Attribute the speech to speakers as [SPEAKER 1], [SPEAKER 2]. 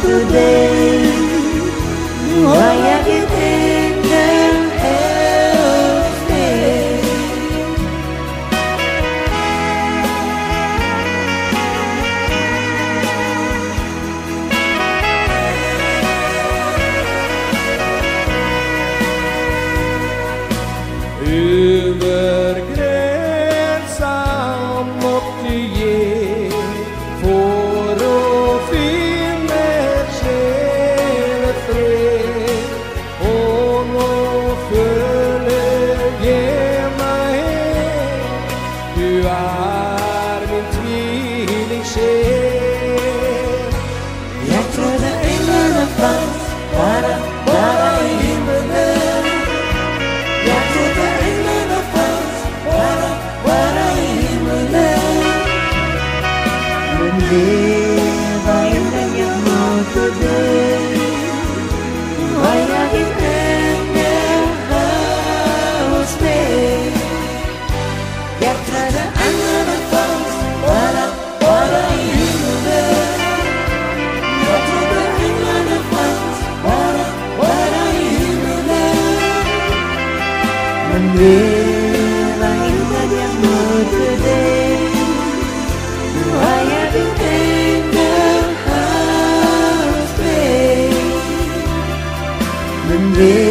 [SPEAKER 1] today.
[SPEAKER 2] arriva
[SPEAKER 1] Pelaíta de amor today Why